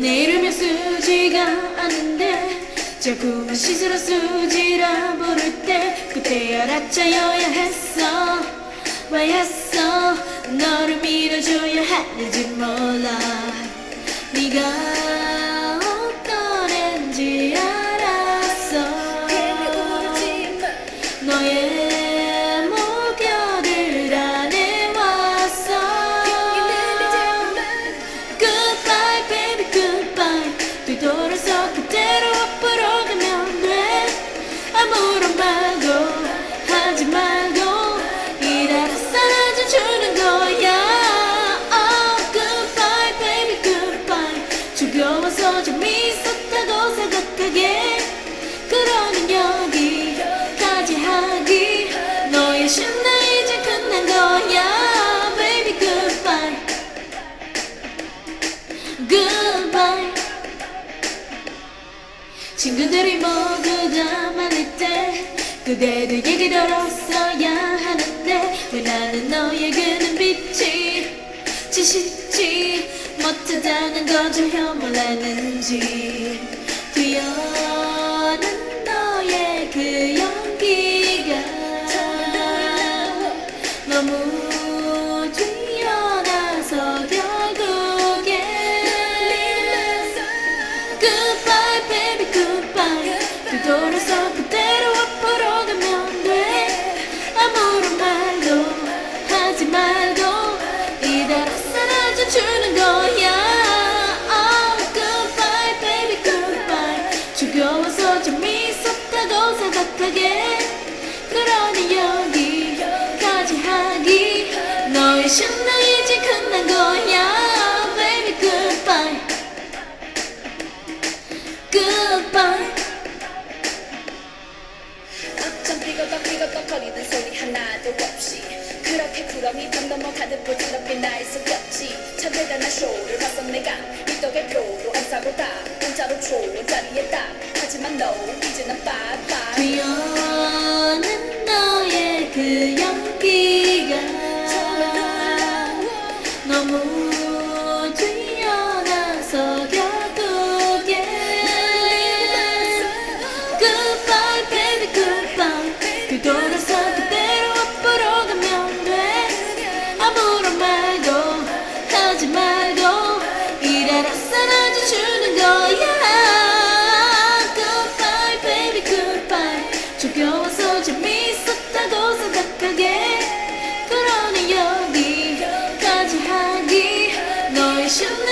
내 이름이 쓰지가 않은데 자꾸만 시스로 수지라 부를 때 그때 알아차여야 했어. 왜 했어. 너를 믿어줘야 했는지 몰라. 네가 어떤 앤지 알았어. 너의 친구들이 모두 다 말릴 때 그대도 얘기 들었어야 하는데 왜 나는 너의 그 눈빛이 지시지 못하다는 걸 전혀 몰랐는지. 뛰어난 너의 그 연기가 너무 나 이제 끝난 거야 baby goodbye. Goodbye. 어쩜 삐걱덕 삐걱덕 거리는 소리 하나도 없이. 그렇게 구렁이 덤 넘어가듯 부드럽게 날 속였지 참 대단한 쇼를 봤어 내가. 이 떡의 표도 안 사고 다 공짜로 줘 자리에 딱. 하지만 너 이제는 빠빠 뛰어난 너의 그 말고 이래라 사라져 주는 거야. Goodbye baby goodbye. 조겨워서 재밌었다고 생각하게. 그러니 여기까지 하기. 너의 심리